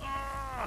あ